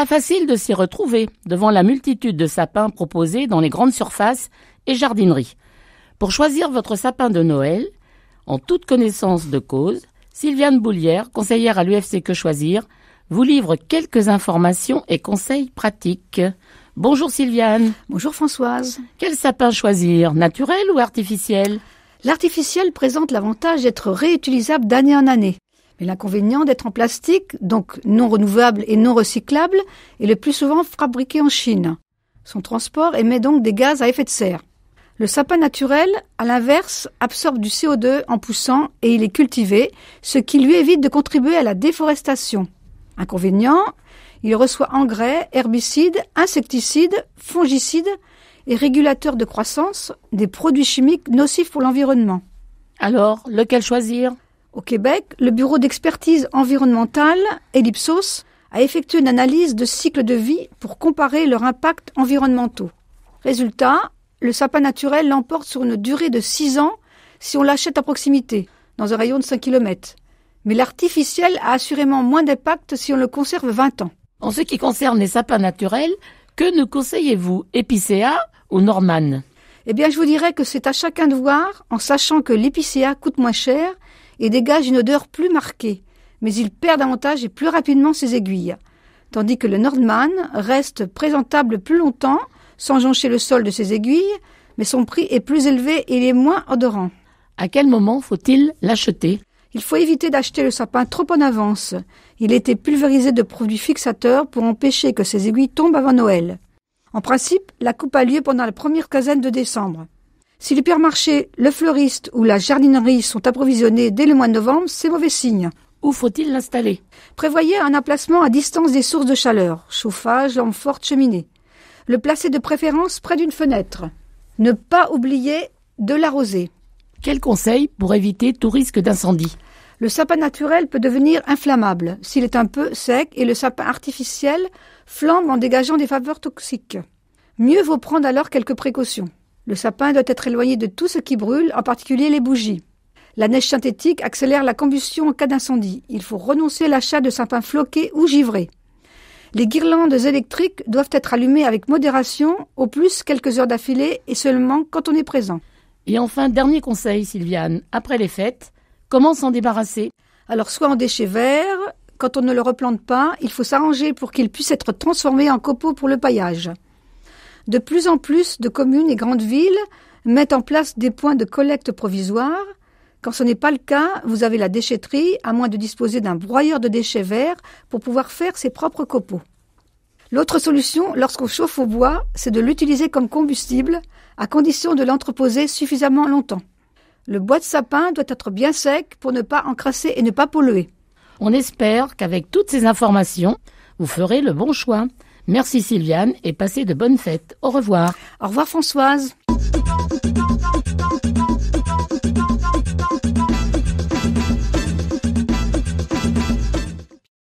Pas facile de s'y retrouver devant la multitude de sapins proposés dans les grandes surfaces et jardineries. Pour choisir votre sapin de Noël, en toute connaissance de cause, Sylviane Boulière, conseillère à l'UFC Que Choisir, vous livre quelques informations et conseils pratiques. Bonjour Sylviane. Bonjour Françoise. Quel sapin choisir, naturel ou artificiel? L'artificiel présente l'avantage d'être réutilisable d'année en année. Mais l'inconvénient d'être en plastique, donc non renouvelable et non recyclable, est le plus souvent fabriqué en Chine. Son transport émet donc des gaz à effet de serre. Le sapin naturel, à l'inverse, absorbe du CO2 en poussant et il est cultivé, ce qui lui évite de contribuer à la déforestation. Inconvénient, il reçoit engrais, herbicides, insecticides, fongicides et régulateurs de croissance, des produits chimiques nocifs pour l'environnement. Alors, lequel choisir? Au Québec, le Bureau d'expertise environnementale, Ellipsos, a effectué une analyse de cycle de vie pour comparer leurs impacts environnementaux. Résultat, le sapin naturel l'emporte sur une durée de 6 ans si on l'achète à proximité, dans un rayon de 5 km. Mais l'artificiel a assurément moins d'impact si on le conserve 20 ans. En ce qui concerne les sapins naturels, que nous conseillez-vous, Épicéa Norman Eh bien, je vous dirais que c'est à chacun de voir, en sachant que l'épicéa coûte moins cher et dégage une odeur plus marquée, mais il perd davantage et plus rapidement ses aiguilles, tandis que le Nordman reste présentable plus longtemps sans joncher le sol de ses aiguilles, mais son prix est plus élevé et il est moins odorant. À quel moment faut-il l'acheter? Il faut éviter d'acheter le sapin trop en avance. Il était pulvérisé de produits fixateurs pour empêcher que ses aiguilles tombent avant Noël. En principe, la coupe a lieu pendant la première quinzaine de décembre. Si l'hypermarché, le fleuriste ou la jardinerie sont approvisionnés dès le mois de novembre, c'est mauvais signe. Où faut-il l'installer? Prévoyez un emplacement à distance des sources de chaleur, chauffage, lampe forte, cheminée. Le placer de préférence près d'une fenêtre. Ne pas oublier de l'arroser. Quel conseil pour éviter tout risque d'incendie? Le sapin naturel peut devenir inflammable s'il est un peu sec et le sapin artificiel flambe en dégageant des vapeurs toxiques. Mieux vaut prendre alors quelques précautions. Le sapin doit être éloigné de tout ce qui brûle, en particulier les bougies. La neige synthétique accélère la combustion en cas d'incendie. Il faut renoncer à l'achat de sapins floqués ou givrés. Les guirlandes électriques doivent être allumées avec modération, au plus quelques heures d'affilée et seulement quand on est présent. Et enfin, dernier conseil, Sylviane, après les fêtes, comment s'en débarrasser? Alors, soit en déchets verts, quand on ne le replante pas, il faut s'arranger pour qu'il puisse être transformé en copeaux pour le paillage. De plus en plus de communes et grandes villes mettent en place des points de collecte provisoires. Quand ce n'est pas le cas, vous avez la déchetterie, à moins de disposer d'un broyeur de déchets verts pour pouvoir faire ses propres copeaux. L'autre solution, lorsqu'on chauffe au bois, c'est de l'utiliser comme combustible, à condition de l'entreposer suffisamment longtemps. Le bois de sapin doit être bien sec pour ne pas encrasser et ne pas polluer. On espère qu'avec toutes ces informations, vous ferez le bon choix. Merci Sylviane et passez de bonnes fêtes. Au revoir. Au revoir Françoise.